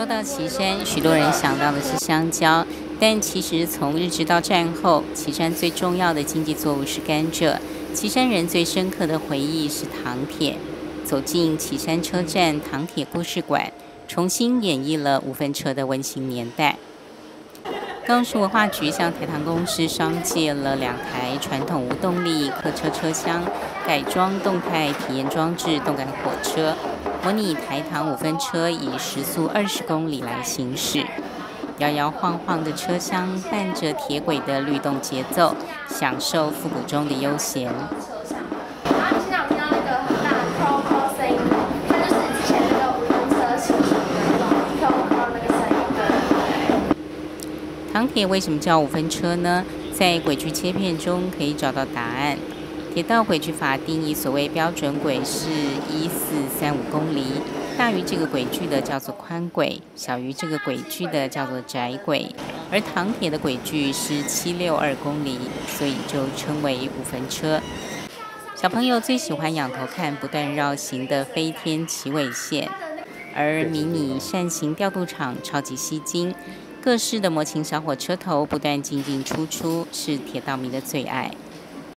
说到岐山，许多人想到的是香蕉，但其实从日治到战后，岐山最重要的经济作物是甘蔗。岐山人最深刻的回忆是糖铁。走进岐山车站糖铁故事馆，重新演绎了五分车的温馨年代。高雄文化局向台糖公司商借了两台传统无动力客车车厢，改装动态体验装置动感火车，模拟台糖五分车以时速二十公里来行驶。摇摇晃晃的车厢伴着铁轨的律动节奏，享受复古中的悠闲。糖铁为什么叫五分车呢？在轨距切片中可以找到答案。铁道轨距法定义所谓标准轨是一四三五公里，大于这个轨距的叫做宽轨，小于这个轨距的叫做窄轨。而糖铁的轨距是七六二公里，所以就称为五分车。小朋友最喜欢仰头看不断绕行的飞天奇尾线，而迷你扇形调度场超级吸睛。各式的模型小火车头不断进进出出，是铁道迷的最爱。